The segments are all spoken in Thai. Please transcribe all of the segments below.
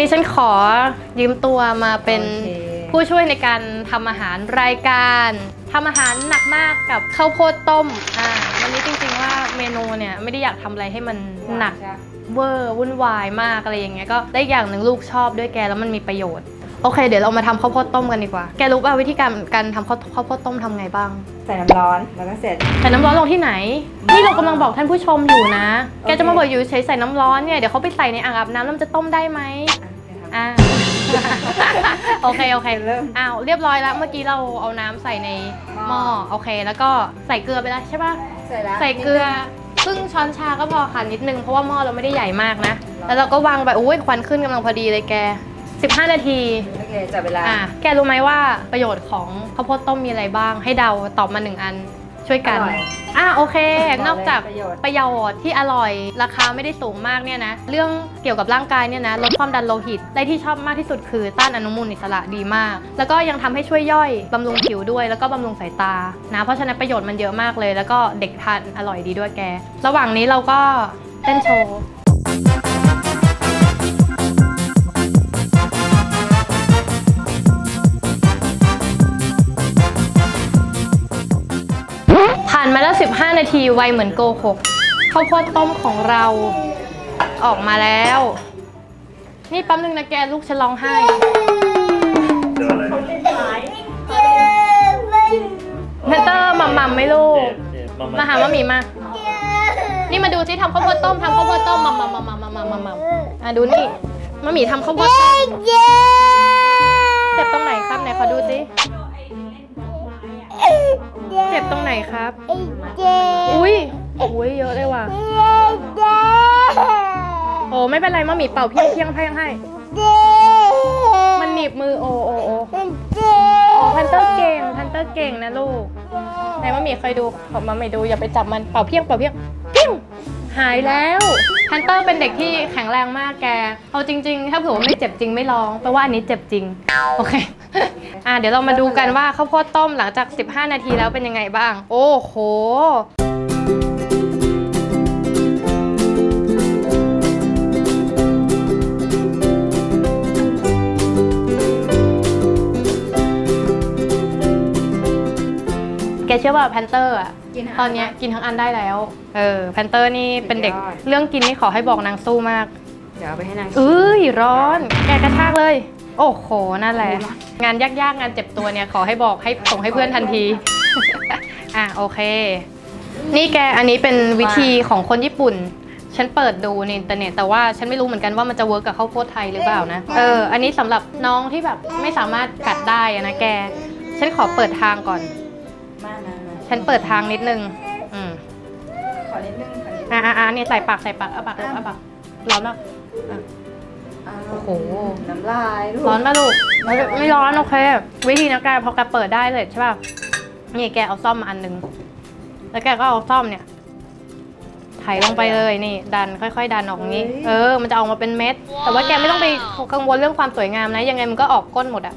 นี้ฉันขอยืมตัวมาเป็นโอเคผู้ช่วยในการทำอาหารรายการทำอาหารหนักมากกับข้าวโพดต้มอ่าวันนี้จริงๆว่าเมนูเนี่ยไม่ได้อยากทำอะไรให้มันหนักเวอร์วุ่นวายมากอะไรอย่างเงี้ยก็ได้อย่างหนึ่งลูกชอบด้วยแกแล้วมันมีประโยชน์โอเค เดี๋ยวเรามาทำข้าวโพดต้มกันดีกว่า แกรู้ป่ะวิธีการการทำข้าวข้าวโพดต้มทำไงบ้าง ใส่น้ำร้อนแล้วก็เสร็จ ใส่น้ำร้อนลงที่ไหน นี่เรากำลังบอกท่านผู้ชมอยู่นะ แกจะมาบอกอยู่เฉยๆใส่น้ำร้อนเนี่ย เดี๋ยวเขาไปใส่ในอ่างอาบน้ำแล้วมันจะต้มได้ไหม อ่าโอเคโอเคเริ่มอ้าวเรียบร้อยแล้วเมื่อกี้เราเอาน้ำใส่ในหม้อโอเค แล้วก็ใส่เกลือไปแล้วใช่ป่ะใส่แล้วใส่เกลือครึ่งช้อนชาก็พอค่ะนิดนึงเพราะว่าหม้อเราไม่ได้ใหญ่มากนะแล้วเราก็วางไปอุ้ยควันขึ้นกำลังพอดีเลยแก 15 นาทีโอเคจับเวลาอะแกรู้ไหมว่าประโยชน์ของข้าวโพดต้มมีอะไรบ้าง ให้เดาตอบมาหนึ่งอัน ช่วยกันอร่อยอะโอเคบอกเลยนอกจากประโยชน์ประโยชน์ที่อร่อยราคาไม่ได้สูงมากเนี่ยนะ เรื่องเกี่ยวกับร่างกายเนี่ยนะลดความดันโลหิตได้ที่ชอบมากที่สุดคือต้านอนุมูลอิสระดีมาก แล้วก็ยังทำให้ช่วยย่อยบำรุงผิวด้วย แล้วก็บำรุงสายตานะเพราะฉะนั้นประโยชน์มันเยอะมากเลย แล้วก็เด็กทานอร่อยดีด้วยแก ระหว่างนี้เราก็เต้นโชว์านมาแล้ว 15 นาทีไวเหมือนโกหกข้าวโพดต้มของเราออกมาแล้ว นี่ปั๊มหนึ่งนะแกลูกฉันร้องไห้เจออะเตอร์มัำม่ำไม่ลูก มาหามัมมี่มา นี่มาดูสิทำข้าวโพดต้มทำข้าวโพดต้มมัมมัมมัมมัมมัมมัำม่ำอะดูนี่มามี่ทำข้าวโพดต้มเจ็บตรงไหนครับไหนขอดูสิ เจ็บตรงไหนครับอุ้ยอุ้ยเยอะเลยว่ะโอ้ไม่เป็นไรมามีเป่าเพียงเพียงเพียงให้มันหนีบมือโอโอโอโอ้พันเตอร์เก่งพันเตอร์เก่งนะลูกไหนมามีเคยดูขอมาไม่ดูอย่าไปจับมันเป่าเพียงเป่าเพียงปิ้งหายแล้วฮันเตอร์เป็นเด็กที่แข็งแรงมากแก เอาจริง ๆ ถ้าเผื่อว่าไม่เจ็บจริงไม่ร้องแปลว่าอันนี้เจ็บจริง โอเค อะเดี๋ยวเรามาดูกันว่าข้าวโพดต้มหลังจาก 15 นาทีแล้วเป็นยังไงบ้าง โอ้โหแกเชื่อว่าแพนเตอร์อะกินทั้งตอนเนี้ยกินทั้งอันได้แล้ว เออแพนเตอร์นี่เป็นเด็กสุดยอดเรื่องกินนี่ขอให้บอกนางสู้มาก เดี๋ยวเอาไปให้นางเอ้ยร้อน แกกระชากเลย โอ้โห นั่นแหละ งานยากๆ งานเจ็บตัวเนี่ย ขอให้บอกให้ส่งให้เพื่อนทันที อะ โอเค นี่แกอันนี้เป็นวิธีของคนญี่ปุ่น ฉันเปิดดูในอินเทอร์เน็ตแต่ว่าฉันไม่รู้เหมือนกันว่ามันจะ work กับข้าวโพดไทยหรือเปล่านะ เออ อันนี้สำหรับน้องที่แบบไม่สามารถกัดได้อะนะแก ฉันขอเปิดทางก่อนมามามาฉันเปิดทางนิดนึง อืมขอนิดนึง ขอนิดนึง อะอะอะนี่ใส่ปากใส่ปากเอาปากเอาเอาปากร้อนมากอ้าว โอ้โห น้ำลายลูกร้อนป่ะลูกไม่ไม่ร้อนโอเค วิธีนะแกพอแกเปิดได้เลยใช่ป่ะ นี่แกเอาซ่อมมาอันหนึง แล้วแกก็เอาซ่อมเนี่ยไถลงไปเลยนี่ ดันค่อย ๆ ดันออกอย่างนี้ เออ มันจะออกมาเป็นเม็ด แต่ว่าแกไม่ต้องไปกังวลเรื่องความสวยงามนะ ยังไงมันก็ออกก้นหมดอะ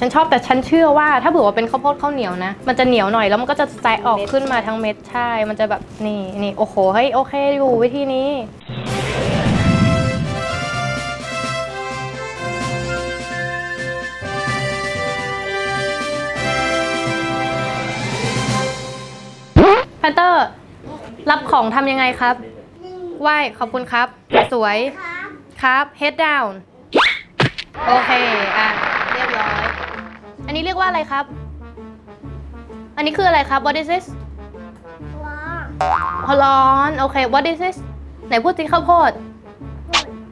ฉันชอบแต่ฉันเชื่อว่าถ้าเผื่อว่าเป็นข้าวโพดข้าวเหนียวนะ มันจะเหนียวหน่อยแล้วมันก็จะแตกออกขึ้นมาทั้งเม็ดใช่ มันจะแบบนี่นี่โอ้โหเฮ้ยโอเคอยู่วิธีนี้ รับของทำยังไงครับไหว้ขอบคุณครับ สวยครับ head down โอเค อะ เรียบร้อย อันนี้เรียกว่าอะไรครับ อันนี้คืออะไรครับ what is this ร้อน โอเค what is this ไหนพูดสิข้าวโพด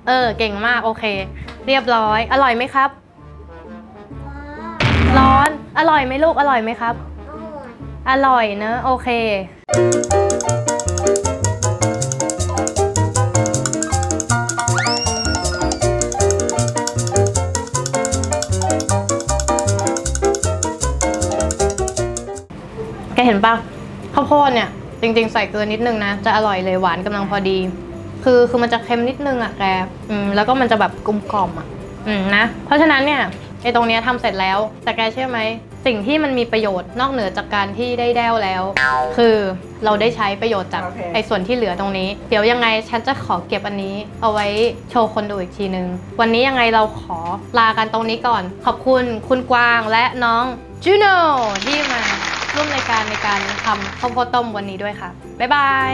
เออ เก่งมาก โอเค เรียบร้อย อร่อยไหมครับ ร้อน อร่อยไหมลูก อร่อยไหมครับ อร่อยเนอะ โอเค แกเห็นปะข้าวโพดเนี่ย จริง ๆ ใส่เกลือนิดนึงนะ จะอร่อยเลยหวานกำลังพอดี คือคือมันจะเค็มนิดนึงอะแกอืมแล้วก็มันจะแบบกลมกล่อมอะอืมนะ เพราะฉะนั้นเนี่ยไอตรงเนี้ยทำเสร็จแล้ว แต่แกเชื่อไหม สิ่งที่มันมีประโยชน์นอกเหนือจากการที่ได้แด้วแล้ว คือ เราได้ใช้ประโยชน์จากโอเคไอ้ส่วนที่เหลือตรงนี้ เดี๋ยวยังไงฉันจะขอเก็บอันนี้ เอาไว้โชว์คนดูอีกทีนึง วันนี้ยังไงเราขอลากันตรงนี้ก่อน ขอบคุณคุณกวางและน้องจูโน่ที่มาร่วมรายการในการทำข้าวโพดต้มวันนี้ด้วยค่ะ บ๊ายบาย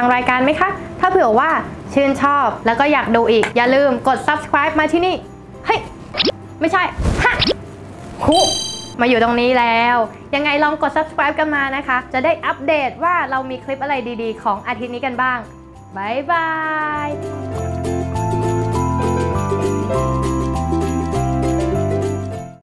างรายการไหมคะ ถ้าเผื่อว่าชื่นชอบแล้วก็อยากดูอีก อย่าลืมกด subscribe มาที่นี่ เฮ้ย ไม่ใช่ฮะคุมาอยู่ตรงนี้แล้ว ยังไงลองกด subscribe กันมานะคะ จะได้อัปเดตว่าเรามีคลิปอะไรดีๆ ของอาทิตย์นี้กันบ้างบ๊ายบาย